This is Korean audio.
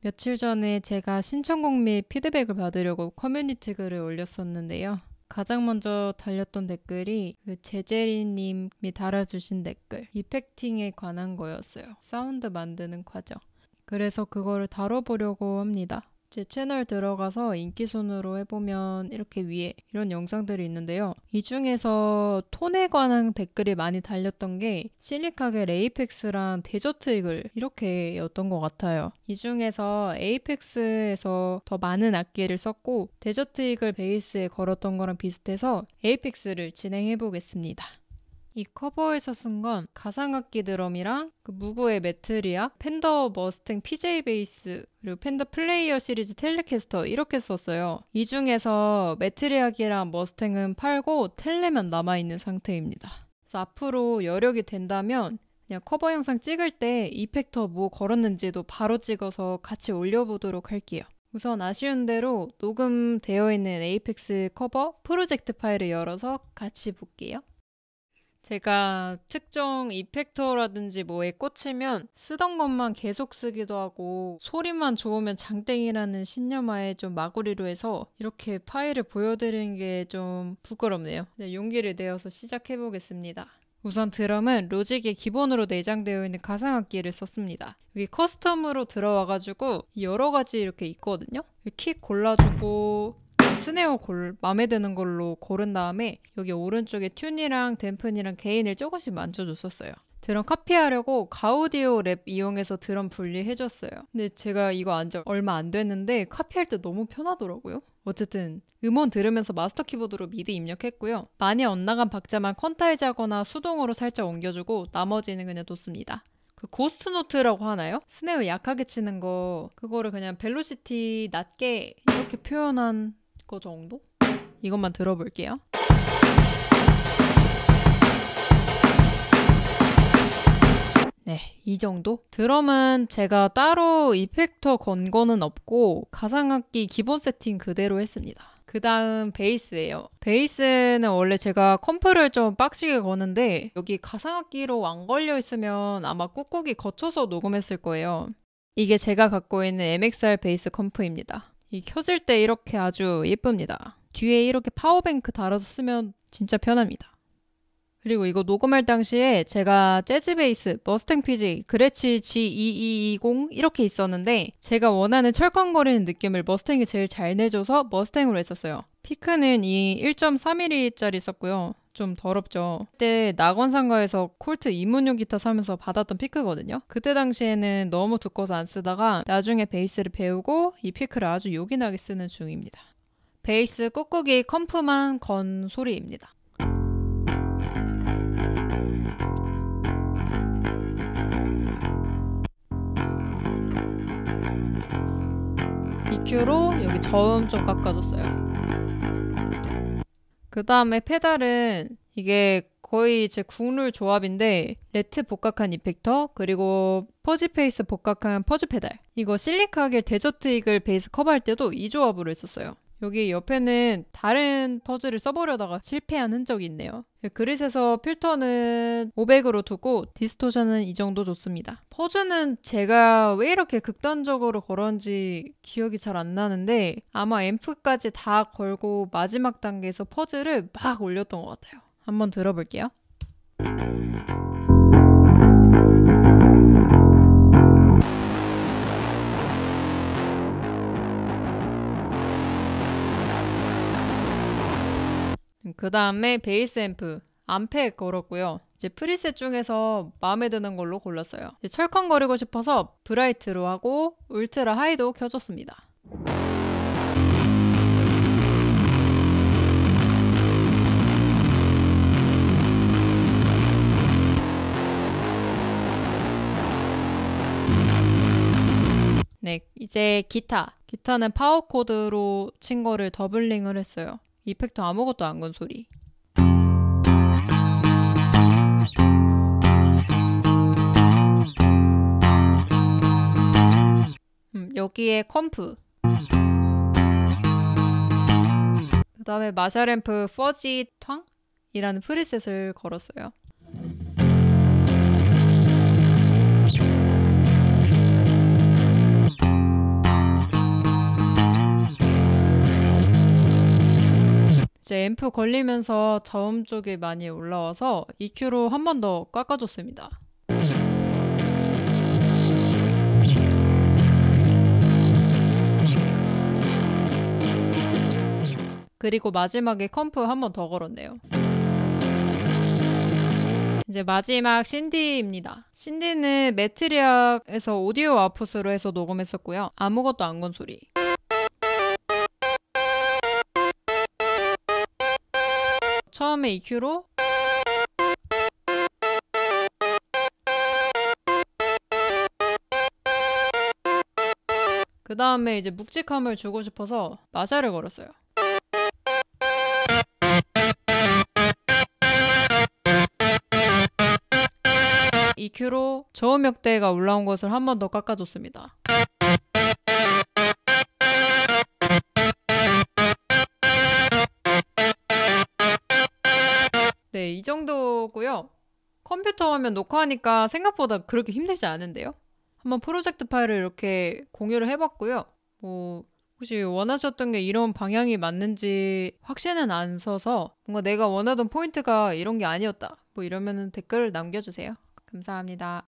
며칠 전에 제가 신청곡 및 피드백을 받으려고 커뮤니티 글을 올렸었는데요. 가장 먼저 달렸던 댓글이 그 제제리님이 달아주신 댓글 effecting에 관한 거였어요. 사운드 만드는 과정. 그래서 그거를 다뤄보려고 합니다. 제 채널 들어가서 인기 순으로 해보면 이렇게 위에 이런 영상들이 있는데요. 이 중에서 톤에 관한 댓글이 많이 달렸던 게 실리카겔 APEX랑 Desert Eagle 이렇게였던 것 같아요. 이 중에서 APEX에서 더 많은 악기를 썼고 Desert Eagle 베이스에 걸었던 거랑 비슷해서 APEX를 진행해 보겠습니다. 이 커버에서 쓴 건 가상악기 드럼이랑 그 Moog의 Matriarch, Fender Mustang PJ 베이스, 그리고 Fender Player 시리즈 Telecaster 이렇게 썼어요. 이 중에서 Matriarch랑 Mustang은 팔고 Tele만 남아있는 상태입니다. 그래서 앞으로 여력이 된다면 그냥 커버 영상 찍을 때 effector 뭐 걸었는지도 바로 찍어서 같이 올려보도록 할게요. 우선 아쉬운 대로 녹음되어 있는 APEX 커버 프로젝트 파일을 열어서 같이 볼게요. 제가 특정 이펙터라든지 뭐에 꽂히면 쓰던 것만 계속 쓰기도 하고 소리만 좋으면 장땡이라는 신념하에 좀 마구리로 해서 이렇게 파일을 보여드리는 게 좀 부끄럽네요. 용기를 내어서 시작해 보겠습니다. 우선 드럼은 로직에 기본으로 내장되어 있는 가상악기를 썼습니다. 여기 커스텀으로 들어와가지고 여러 가지 이렇게 있거든요. 킥 골라주고 snare 골 마음에 드는 걸로 고른 다음에 여기 오른쪽에 tune이랑 dampen이랑 gain을 조금씩 만져줬었어요. 드럼 카피하려고 Gaudio Lab 이용해서 드럼 분리해줬어요. 근데 제가 이거 안지 얼마 안 됐는데 카피할 때 너무 편하더라고요. 어쨌든 음원 들으면서 마스터 키보드로 미디 입력했고요. 많이 엇나간 박자만 quantize 하거나 수동으로 살짝 옮겨주고 나머지는 그냥 뒀습니다. 그 ghost note라고 하나요? snare 약하게 치는 거 그거를 그냥 velocity 낮게 이렇게 표현한 거 정도? 이것만 들어볼게요. 네, 이 정도? 드럼은 제가 따로 이펙터 건 거는 없고 가상악기 기본 세팅 그대로 했습니다. 그 다음 베이스예요. 베이스는 원래 제가 컴프를 좀 빡시게 거는데 여기 가상악기로 안 걸려 있으면 아마 꾹꾹이 거쳐서 녹음했을 거예요. 이게 제가 갖고 있는 MXR 베이스 comp입니다. 이 켜질 때 이렇게 아주 예쁩니다. 뒤에 이렇게 power bank 달아서 쓰면 진짜 편합니다. 그리고 이거 녹음할 당시에 제가 재즈 베이스, 머스탱 PJ, 그레치 G2220 이렇게 있었는데 제가 원하는 철컹거리는 느낌을 머스탱이 제일 잘 내줘서 머스탱으로 했었어요. 피크는 이 1.3mm짜리 썼고요. 좀 더럽죠. 그때 낙원상가에서 콜트 입문용 기타 사면서 받았던 피크거든요. 그때 당시에는 너무 두꺼워서 안 쓰다가 나중에 베이스를 배우고 이 피크를 아주 요긴하게 쓰는 중입니다. 베이스 꾹꾹이 comp만 건 소리입니다. EQ로 여기 저음 좀 깎아줬어요. 그 다음에 페달은 이게 거의 제 국룰 조합인데 RAT 복각한 이펙터 그리고 Fuzz Face 복각한 fuzz 페달 이거 실리카겔 데저트 이글 베이스 커버할 때도 이 조합으로 했었어요. 여기 옆에는 다른 퍼즐을 써보려다가 실패한 흔적이 있네요. 그릿에서 필터는 500으로 두고 디스토션은 이 정도 좋습니다. 퍼즐은 제가 왜 이렇게 극단적으로 걸었는지 기억이 잘 안 나는데 아마 앰프까지 다 걸고 마지막 단계에서 퍼즐을 막 올렸던 것 같아요. 한번 들어볼게요. 그 다음에 베이스 앰프 암펙 걸었고요. 이제 preset 중에서 마음에 드는 걸로 골랐어요. 철컹거리고 싶어서 bright로 하고 ultra high도 켜줬습니다. 네, 이제 기타. 기타는 파워 코드로 친 거를 doubling을 했어요. 이펙트 아무것도 안 건 소리. 음, 여기에 컴프. 그 다음에 마샤 램프 퍼지 탕이라는 프리셋을 걸었어요. 이제 앰프 걸리면서 저음 쪽이 많이 올라와서 EQ로 한 번 더 깎아줬습니다. 그리고 마지막에 컴프 한 번 더 걸었네요. 이제 마지막 신디입니다. 신디는 매트리악에서 오디오 아웃풋으로 해서 녹음했었고요. 아무것도 안 건 소리. 처음에 EQ로 그 다음에 이제 묵직함을 주고 싶어서 마샤를 걸었어요. EQ로 저음역대가 올라온 것을 한 번 더 깎아줬습니다. 이 정도고요. 컴퓨터 화면 녹화하니까 생각보다 그렇게 힘들지 않은데요. 한번 프로젝트 파일을 이렇게 공유를 해봤고요. 뭐 혹시 원하셨던 게 이런 방향이 맞는지 확신은 안 서서 뭔가 내가 원하던 포인트가 이런 게 아니었다. 뭐 이러면 댓글 남겨주세요. 감사합니다.